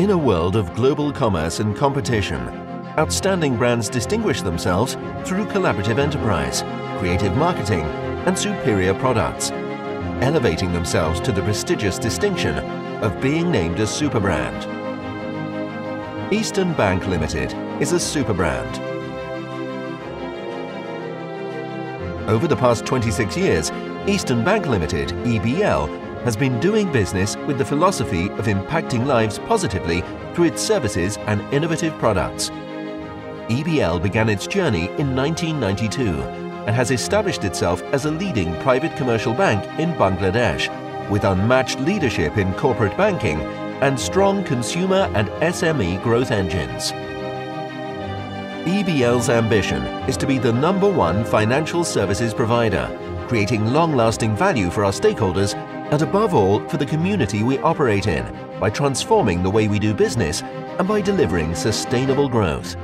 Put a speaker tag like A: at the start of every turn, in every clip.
A: In a world of global commerce and competition, outstanding brands distinguish themselves through collaborative enterprise, creative marketing and superior products, elevating themselves to the prestigious distinction of being named a superbrand. Eastern Bank Limited is a superbrand. Over the past 26 years, Eastern Bank Limited, EBL, has been doing business with the philosophy of impacting lives positively through its services and innovative products. EBL began its journey in 1992 and has established itself as a leading private commercial bank in Bangladesh with unmatched leadership in corporate banking and strong consumer and SME growth engines. EBL's ambition is to be the number one financial services provider, creating long-lasting value for our stakeholders and above all for the community we operate in by transforming the way we do business and by delivering sustainable growth.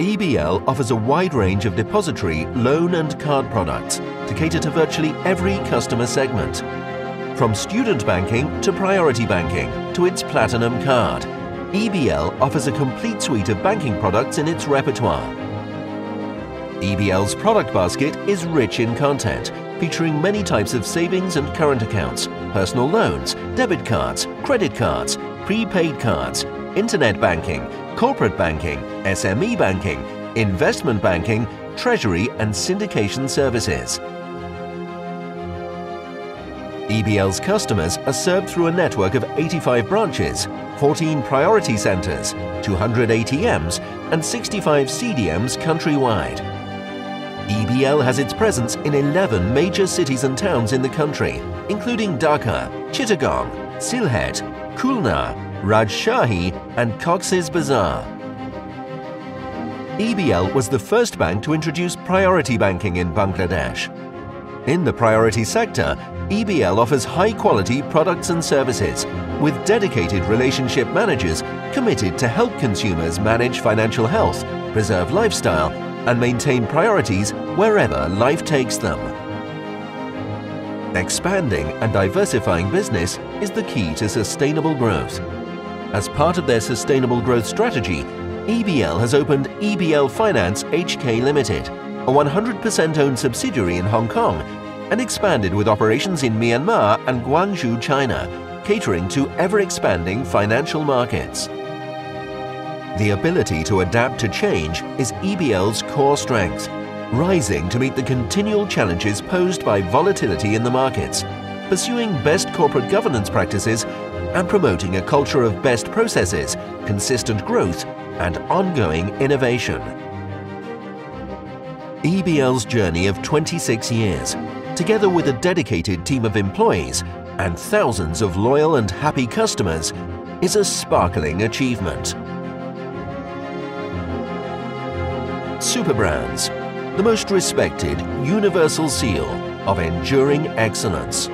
A: EBL offers a wide range of depository, loan and card products to cater to virtually every customer segment. From student banking to priority banking to its Platinum card, EBL offers a complete suite of banking products in its repertoire. EBL's product basket is rich in content, featuring many types of savings and current accounts, personal loans, debit cards, credit cards, prepaid cards, internet banking, corporate banking, SME banking, investment banking, treasury and syndication services. EBL's customers are served through a network of 85 branches, 14 priority centres, 200 ATMs and 65 CDMs countrywide. EBL has its presence in 11 major cities and towns in the country, including Dhaka, Chittagong, Sylhet, Khulna, Rajshahi and Cox's Bazar. EBL was the first bank to introduce priority banking in Bangladesh. In the priority sector, EBL offers high-quality products and services with dedicated relationship managers committed to help consumers manage financial health, preserve lifestyle and maintain priorities wherever life takes them. Expanding and diversifying business is the key to sustainable growth. As part of their sustainable growth strategy, EBL has opened EBL Finance HK Limited, a 100% owned subsidiary in Hong Kong, and expanded with operations in Myanmar and Guangzhou, China, catering to ever-expanding financial markets. The ability to adapt to change is EBL's core strength, rising to meet the continual challenges posed by volatility in the markets, pursuing best corporate governance practices and promoting a culture of best processes, consistent growth and ongoing innovation. EBL's journey of 26 years, together with a dedicated team of employees and thousands of loyal and happy customers, is a sparkling achievement. Superbrands, the most respected universal seal of enduring excellence.